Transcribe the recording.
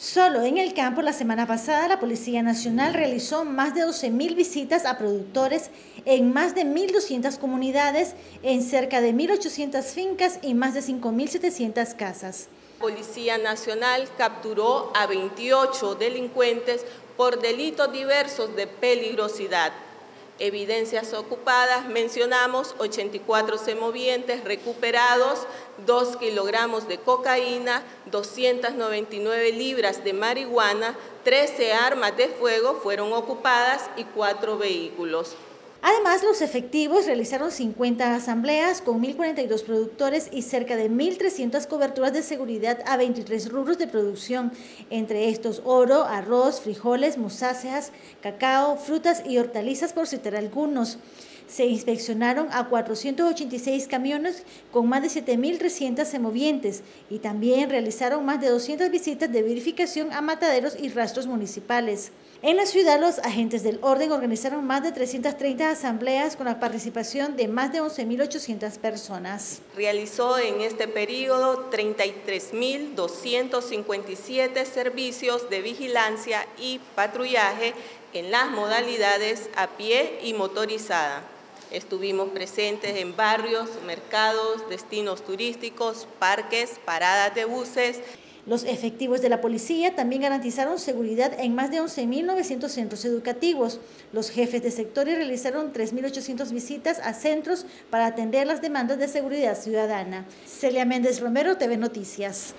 Solo en el campo la semana pasada la Policía Nacional realizó más de 12.000 visitas a productores en más de 1.200 comunidades, en cerca de 1.800 fincas y más de 5.700 casas. Policía Nacional capturó a 28 delincuentes por delitos diversos de peligrosidad evidencias ocupadas, mencionamos 84 semovientes recuperados, 2 kilogramos de cocaína, 299 libras de marihuana, 13 armas de fuego fueron ocupadas y 4 vehículos. Además, los efectivos realizaron 50 asambleas con 1.042 productores y cerca de 1.300 coberturas de seguridad a 23 rubros de producción, entre estos oro, arroz, frijoles, mosáceas, cacao, frutas y hortalizas, por citar algunos. Se inspeccionaron a 486 camiones con más de 7.300 semovientes y también realizaron más de 200 visitas de verificación a mataderos y rastros municipales. En la ciudad, los agentes del orden organizaron más de 330 asambleas con la participación de más de 11.800 personas. Realizó en este periodo 33.257 servicios de vigilancia y patrullaje en las modalidades a pie y motorizada. Estuvimos presentes en barrios, mercados, destinos turísticos, parques, paradas de buses. Los efectivos de la policía también garantizaron seguridad en más de 11.900 centros educativos. Los jefes de sectores realizaron 3.800 visitas a centros para atender las demandas de seguridad ciudadana. Celia Méndez Romero, TV Noticias.